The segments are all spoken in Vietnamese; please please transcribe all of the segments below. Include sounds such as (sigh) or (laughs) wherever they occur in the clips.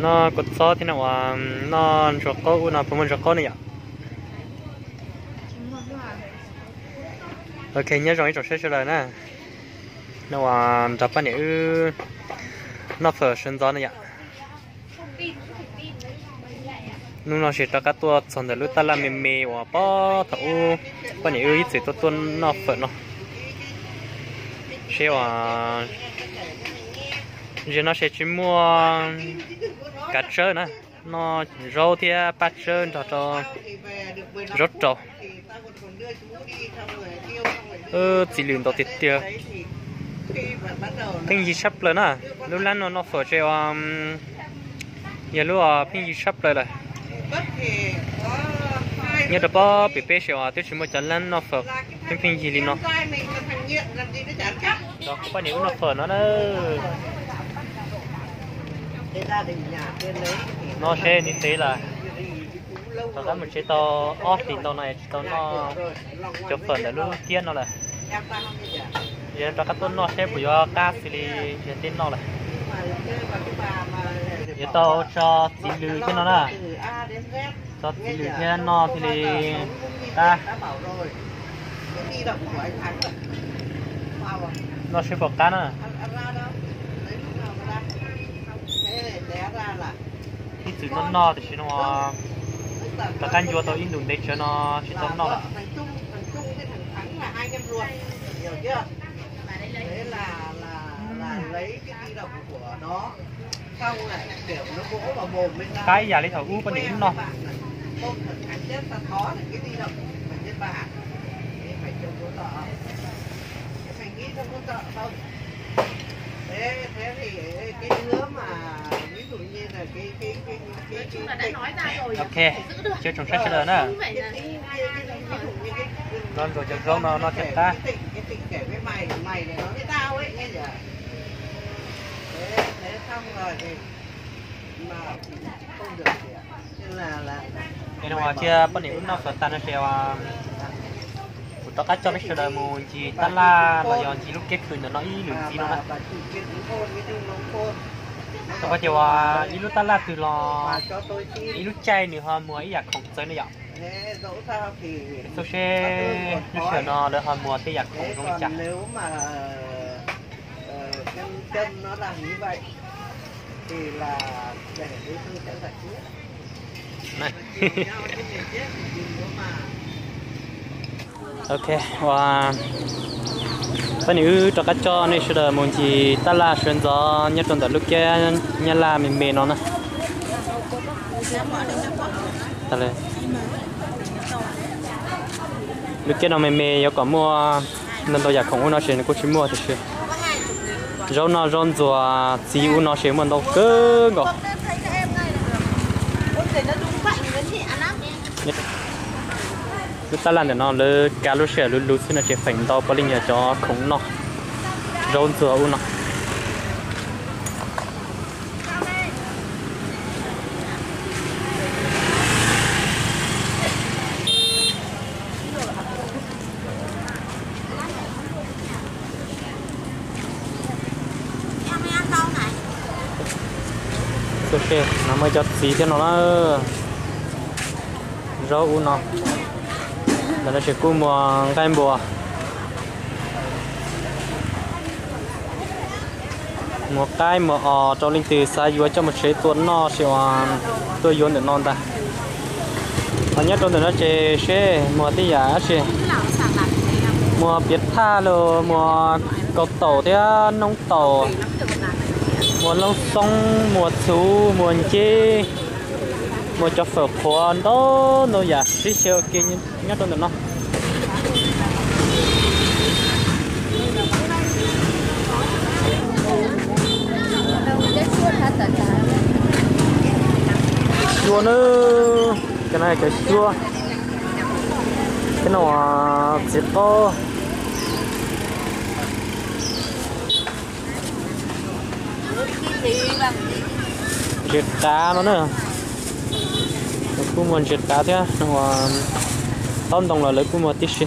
nó cột gió thế nào à? Nó cho có u nào phải muốn cho có này ạ ok, nhớ rồi cho sẽ lại nè. À, nó à tập bạn nữ nó phải sinh gió này ạ nung nó sẽ cho các tua chọn được lúc ta làm mềm mềm và bỏ thấu bạn nữ ít gì tôi tuân nó phải nó. Sẽ là giờ nó sẽ chỉ mua cá trơn nè nó rau thì ba trơn cho cho rất trâu ơ chỉ liền đầu tiệt tiêu pin gì sắp lên nè lúc lăn nó nó phở treo giờ lúc à pin gì sắp lên rồi nhớ được bao bị bê xèo tiêu chỉ một chân lăn nó phở pin pin gì liền nó đó có bao nhiêu nó phở nó nữa nó sẽ như thế là tao đã mình sẽ to off thì tao này tao nó cho phần là. Lúc tiên nó là giờ cho các tuần nó sẽ bùi cá xì lì giờ tên nó là. Giờ tao cho xì lì cái nó là. Cho xì lì cái nó thì lì ta. Nó sẽ bọc cá nữa khi từ nó no thì nó ta căn vô tao in đường để cho nó chỉ tao no đấy là là là lấy cái di động của nó xong lại kiểu nó vỗ vào mồm bên ra. Cái giờ lấy thầu u có điểm no không phải ăn chết ta khó được cái di động phải chết bà. Phải trông có sợ phải nghĩ không có sợ không thế thế thì cái đứa mà ví dụ như là cái cái cái cái chung là đã nói ra rồi ok chưa trồng sách nữa nữa rồi rồi chừng rau nó nó chặt ta cái tình kể với mày mày để nói với tao ấy nghe chưa thế thế xong rồi thì mà không được thì nên là là cái nó chia bắt điểm nó phải tan nó theo của tao cắt cho nó đời một chỉ ta la là do chỉ lúc kết khởi nó ý lượng gì nó nè tao có chiều à ý lúc ta la từ lò, ý lúc chay nữa hoa mùa ý giặc không chơi nó giặc thế dẫu tôi sẽ lúc sửa nó để hoa mùa thì giặc khổng không còn chặt nếu mà chân chân nó làm như vậy thì là để đối phương sẽ giải quyết này (laughs) nhau chứ mình chết thì đừng có mà ok và phần nữ cho các cho nên sẽ muốn chỉ ta là xuyên gió nhất trong đó lúc kia nhà là mình mềm nó nè. Ta lên lúc kia nó mềm mềm có mua nên tôi giờ không nó sẽ nó có chỉ mua thì chưa? rau nó rau rùa chỉ u nó sẽ mình đâu cơ ngọt. Nhất lúc ta làm để nó lỡ cá lúc sẽ lúc lúc xin nó sẽ phành đâu bao linh nhà cho khổng nó rôn rùa u nó ok nó mới cho tí theo nó là rau u nó là nó sẽ cua mùa gai bùa. Một cái mà ở cho linh từ xa dưới cho một chế tuấn nó sẽ hoàn tôi yuan để non ta. Và nhất trong nó chế sẽ mùa tí giả sẽ mùa biết tha rồi mùa cầu tổ thế nông tổ. Mùa lông sông mùa sú mùa chi một cho phở khoan đó, nó giả xí xíu kia nhất trong nó. Chua nữa. Cái này cái chua. Cái nào chỉ có thịt cá nó nữa cú mình chết cá thế và tôm đồng là lấy cú mà tít xí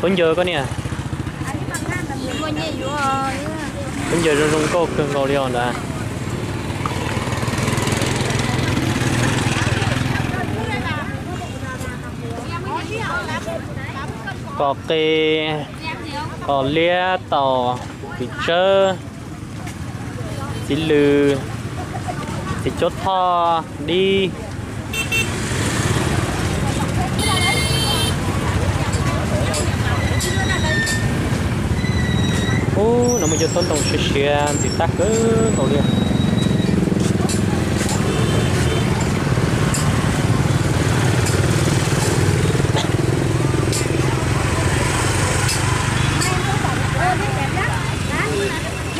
Vẫn giờ có nè. Bún dừa rung rung cột cường cầu đi hòn đã có cây có lia tò bị chơ chỉ lừ chỉ chốt tho, đi. Ô nó mới cho tôn tổng xe xe chỉ tắc cứ tổ liền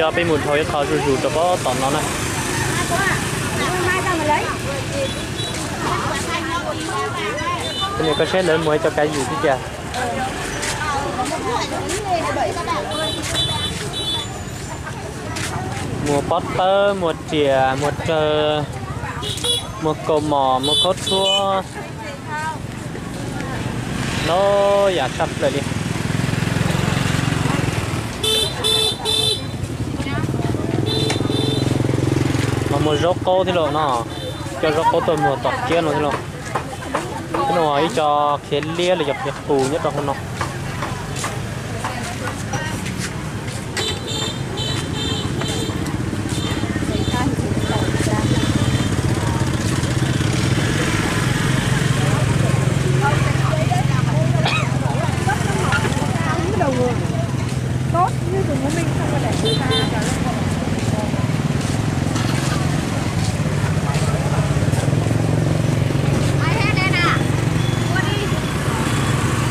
cho bên một thôi thò rù rù cho có tỏng nó này. Bây giờ có xe lớn mới cho cái gì chứ kìa. Mua potter một chìa một uh, một cầu mỏ một cốt chua nó giả sắp rồi đi. Mua rốt cô thế lộ nó. Cho rốt cô tôi mua tọt kia nó thế lộ cái nó ấy cho khiến lia là dọc dọc tù nhất trong nó Tốt như dùng của mình xong rồi để chúng ta trở lên. Ai hết đây nè. Mua đi.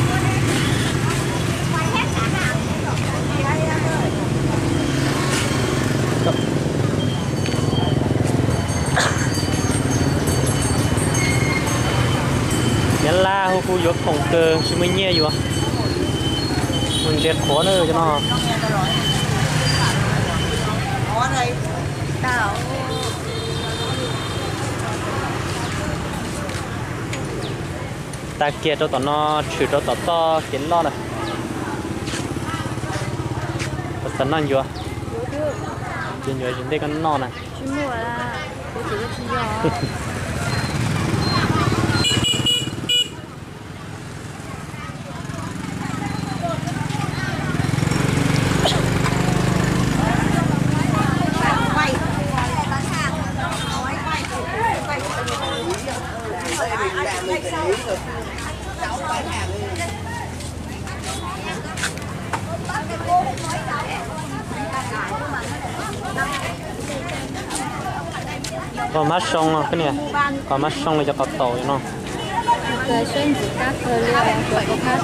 Mua đi. Quay hết cả nè. Đây em ơi. nhớ la hô khu dốt phòng cơ chứ mới nhẹ vô mình đẹp khó nữa cho nó Ở đây Tao. ta kia cho tao nó chịu cho tao to kiến lo này tao sẵn ăn vô trên dưới trên đây con nó này Chứ mua là. (laughs) phải yếu rồi à bán hàng có mắt sông cái này à? có mắt sông là cho có tổ cho nó. Cái xuyên chỉ các cơ liệu của các